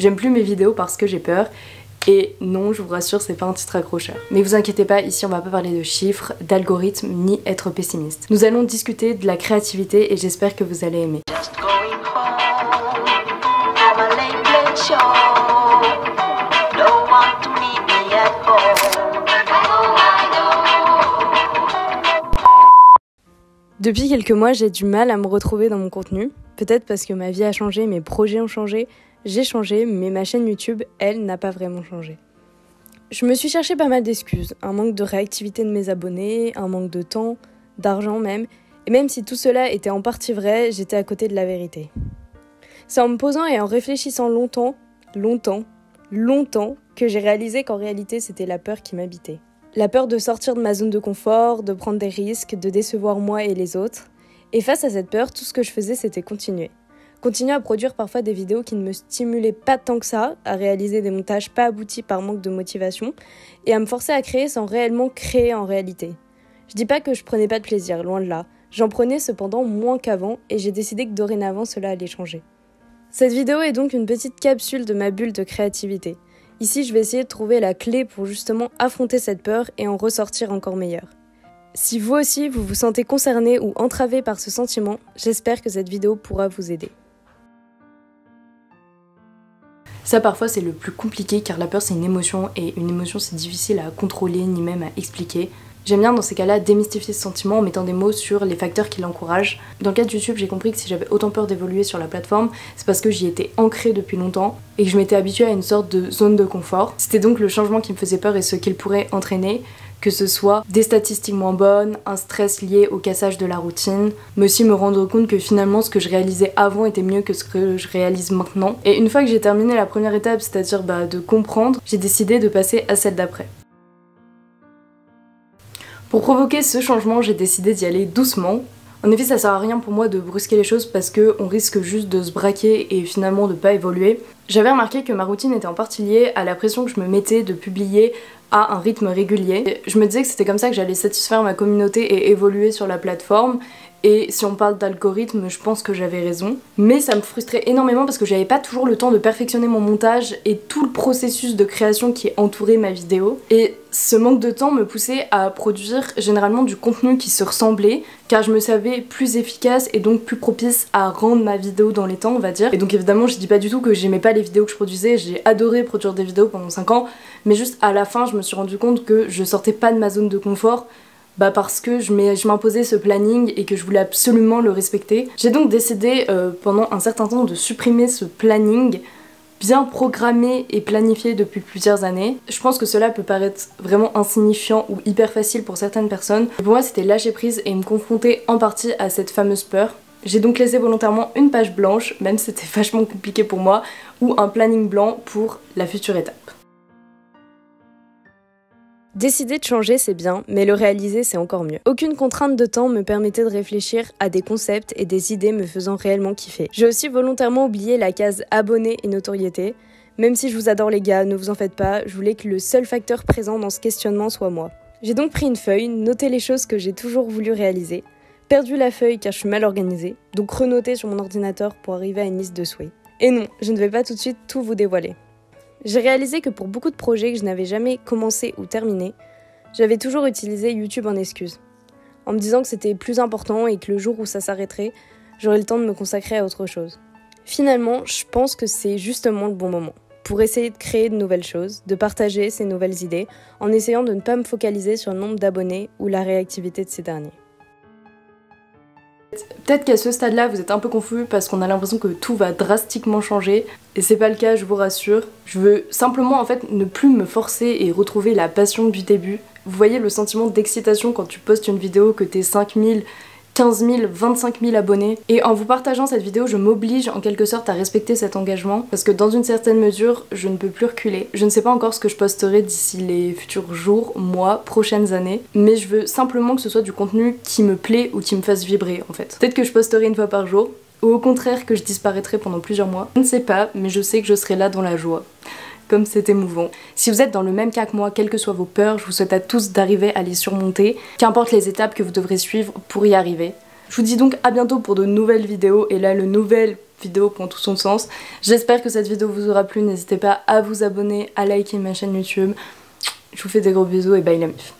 J'aime plus mes vidéos parce que j'ai peur. Et non, je vous rassure, c'est pas un titre accrocheur. Mais vous inquiétez pas, ici on va pas parler de chiffres, d'algorithmes, ni être pessimiste. Nous allons discuter de la créativité et j'espère que vous allez aimer. Depuis quelques mois, j'ai du mal à me retrouver dans mon contenu. Peut-être parce que ma vie a changé, mes projets ont changé, j'ai changé, mais ma chaîne YouTube, elle, n'a pas vraiment changé. Je me suis cherché pas mal d'excuses. Un manque de réactivité de mes abonnés, un manque de temps, d'argent même. Et même si tout cela était en partie vrai, j'étais à côté de la vérité. C'est en me posant et en réfléchissant longtemps, longtemps, longtemps, que j'ai réalisé qu'en réalité c'était la peur qui m'habitait. La peur de sortir de ma zone de confort, de prendre des risques, de décevoir moi et les autres. Et face à cette peur, tout ce que je faisais c'était continuer. Continuer à produire parfois des vidéos qui ne me stimulaient pas tant que ça, à réaliser des montages pas aboutis par manque de motivation, et à me forcer à créer sans réellement créer en réalité. Je dis pas que je prenais pas de plaisir, loin de là. J'en prenais cependant moins qu'avant, et j'ai décidé que dorénavant cela allait changer. Cette vidéo est donc une petite capsule de ma bulle de créativité. Ici, je vais essayer de trouver la clé pour justement affronter cette peur et en ressortir encore meilleur. Si vous aussi vous vous sentez concerné ou entravé par ce sentiment, j'espère que cette vidéo pourra vous aider. Ça parfois c'est le plus compliqué car la peur c'est une émotion et une émotion c'est difficile à contrôler ni même à expliquer. J'aime bien dans ces cas-là démystifier ce sentiment en mettant des mots sur les facteurs qui l'encouragent. Dans le cas de YouTube, j'ai compris que si j'avais autant peur d'évoluer sur la plateforme, c'est parce que j'y étais ancrée depuis longtemps et que je m'étais habituée à une sorte de zone de confort. C'était donc le changement qui me faisait peur et ce qu'il pourrait entraîner que ce soit des statistiques moins bonnes, un stress lié au cassage de la routine, mais aussi me rendre compte que finalement ce que je réalisais avant était mieux que ce que je réalise maintenant. Et une fois que j'ai terminé la première étape, c'est-à-dire bah, de comprendre, j'ai décidé de passer à celle d'après. Pour provoquer ce changement, j'ai décidé d'y aller doucement. En effet, ça sert à rien pour moi de brusquer les choses parce qu'on risque juste de se braquer et finalement de pas évoluer. J'avais remarqué que ma routine était en partie liée à la pression que je me mettais de publier à un rythme régulier. Je me disais que c'était comme ça que j'allais satisfaire ma communauté et évoluer sur la plateforme. Et si on parle d'algorithme, je pense que j'avais raison. Mais ça me frustrait énormément parce que j'avais pas toujours le temps de perfectionner mon montage et tout le processus de création qui entourait ma vidéo. Et ce manque de temps me poussait à produire généralement du contenu qui se ressemblait car je me savais plus efficace et donc plus propice à rendre ma vidéo dans les temps on va dire. Et donc évidemment je dis pas du tout que j'aimais pas les vidéos que je produisais, j'ai adoré produire des vidéos pendant 5 ans mais juste à la fin je me suis rendu compte que je sortais pas de ma zone de confort bah parce que je m'imposais ce planning et que je voulais absolument le respecter. J'ai donc décidé euh, pendant un certain temps de supprimer ce planning bien programmé et planifié depuis plusieurs années. Je pense que cela peut paraître vraiment insignifiant ou hyper facile pour certaines personnes. Pour moi, c'était lâcher prise et me confronter en partie à cette fameuse peur. J'ai donc laissé volontairement une page blanche, même si c'était vachement compliqué pour moi, ou un planning blanc pour la future étape. Décider de changer, c'est bien, mais le réaliser, c'est encore mieux. Aucune contrainte de temps me permettait de réfléchir à des concepts et des idées me faisant réellement kiffer. J'ai aussi volontairement oublié la case abonné et notoriété. Même si je vous adore les gars, ne vous en faites pas, je voulais que le seul facteur présent dans ce questionnement soit moi. J'ai donc pris une feuille, noté les choses que j'ai toujours voulu réaliser, perdu la feuille car je suis mal organisée, donc renoté sur mon ordinateur pour arriver à une liste de souhaits. Et non, je ne vais pas tout de suite tout vous dévoiler. J'ai réalisé que pour beaucoup de projets que je n'avais jamais commencé ou terminé, j'avais toujours utilisé YouTube en excuse, en me disant que c'était plus important et que le jour où ça s'arrêterait, j'aurais le temps de me consacrer à autre chose. Finalement, je pense que c'est justement le bon moment pour essayer de créer de nouvelles choses, de partager ces nouvelles idées, en essayant de ne pas me focaliser sur le nombre d'abonnés ou la réactivité de ces derniers. Peut-être qu'à ce stade-là, vous êtes un peu confus parce qu'on a l'impression que tout va drastiquement changer. Et c'est pas le cas, je vous rassure. Je veux simplement en fait ne plus me forcer et retrouver la passion du début. Vous voyez le sentiment d'excitation quand tu postes une vidéo que t'es 5000 15 000, 25 000 abonnés. Et en vous partageant cette vidéo, je m'oblige en quelque sorte à respecter cet engagement parce que dans une certaine mesure, je ne peux plus reculer. Je ne sais pas encore ce que je posterai d'ici les futurs jours, mois, prochaines années, mais je veux simplement que ce soit du contenu qui me plaît ou qui me fasse vibrer en fait. Peut-être que je posterai une fois par jour, ou au contraire que je disparaîtrai pendant plusieurs mois. Je ne sais pas, mais je sais que je serai là dans la joie comme c'est émouvant. Si vous êtes dans le même cas que moi, quelles que soient vos peurs, je vous souhaite à tous d'arriver à les surmonter, qu'importe les étapes que vous devrez suivre pour y arriver. Je vous dis donc à bientôt pour de nouvelles vidéos et là le nouvel vidéo prend tout son sens. J'espère que cette vidéo vous aura plu, n'hésitez pas à vous abonner, à liker ma chaîne YouTube. Je vous fais des gros bisous et bye la meuf.